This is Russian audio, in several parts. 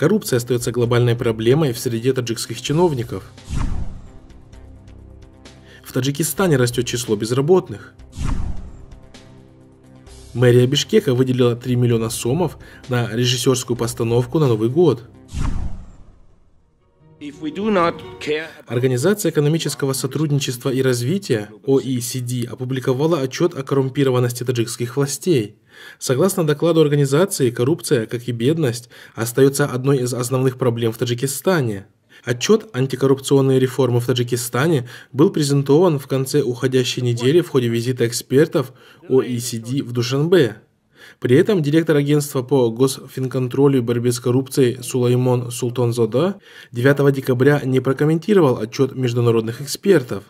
Коррупция остается глобальной проблемой в среде таджикских чиновников. В Таджикистане растет число безработных. Мэрия Бишкека выделила 3 миллиона сомов на режиссерскую постановку на Новый год. Организация экономического сотрудничества и развития OECD опубликовала отчет о коррумпированности таджикских властей. Согласно докладу организации, коррупция, как и бедность, остается одной из основных проблем в Таджикистане. Отчет «Антикоррупционные реформы в Таджикистане» был презентован в конце уходящей недели в ходе визита экспертов OECD в Душанбе. При этом директор агентства по госфинконтролю и борьбе с коррупцией Сулаймон Султонзода 9 декабря не прокомментировал отчет международных экспертов.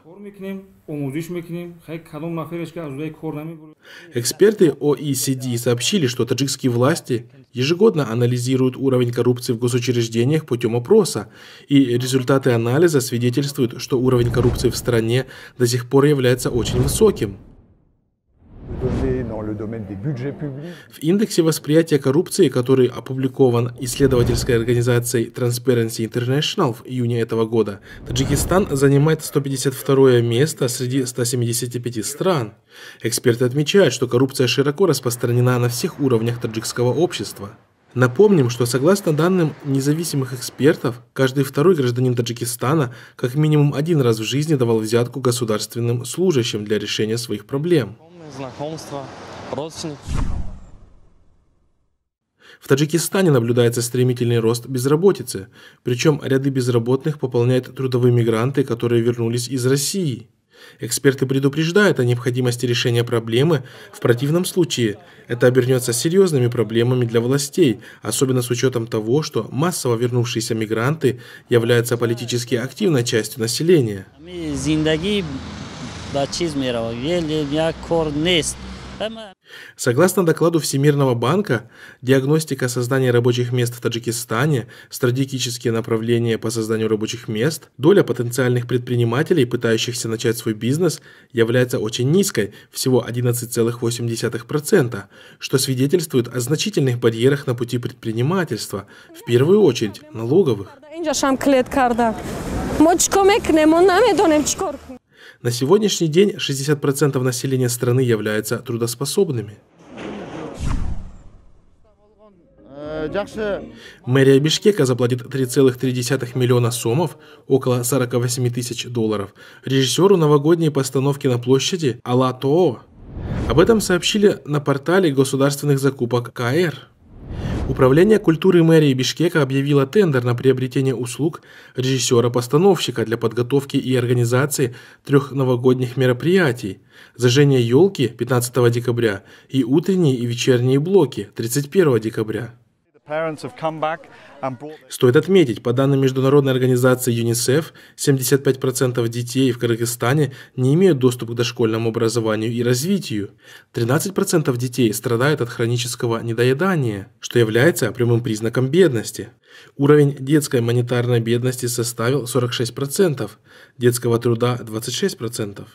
Эксперты OECD сообщили, что таджикские власти ежегодно анализируют уровень коррупции в госучреждениях путем опроса, и результаты анализа свидетельствуют, что уровень коррупции в стране до сих пор является очень высоким. В индексе восприятия коррупции, который опубликован исследовательской организацией Transparency International в июне этого года, Таджикистан занимает 152 место среди 175 стран. Эксперты отмечают, что коррупция широко распространена на всех уровнях таджикского общества. Напомним, что согласно данным независимых экспертов, каждый второй гражданин Таджикистана как минимум один раз в жизни давал взятку государственным служащим для решения своих проблем знакомства, родственников. В Таджикистане наблюдается стремительный рост безработицы, причем ряды безработных пополняют трудовые мигранты, которые вернулись из России. Эксперты предупреждают о необходимости решения проблемы, в противном случае это обернется серьезными проблемами для властей, особенно с учетом того, что массово вернувшиеся мигранты являются политически активной частью населения. Согласно докладу Всемирного банка, диагностика создания рабочих мест в Таджикистане, стратегические направления по созданию рабочих мест, доля потенциальных предпринимателей, пытающихся начать свой бизнес, является очень низкой, всего 11,8%, что свидетельствует о значительных барьерах на пути предпринимательства, в первую очередь налоговых. На сегодняшний день 60% населения страны являются трудоспособными. Мэрия Бишкека заплатит 3,3 миллиона сомов, около 48 тысяч долларов, режиссеру новогодней постановки на площади Алатоо. Об этом сообщили на портале государственных закупок КР. Управление культуры мэрии Бишкека объявило тендер на приобретение услуг режиссера-постановщика для подготовки и организации трех новогодних мероприятий «Зажжение елки» 15 декабря и утренние и вечерние блоки 31 декабря. Стоит отметить, по данным международной организации ЮНИСЕФ, 75% детей в Кыргызстане не имеют доступа к дошкольному образованию и развитию. 13% детей страдают от хронического недоедания, что является прямым признаком бедности. Уровень детской монетарной бедности составил 46%, детского труда 26%.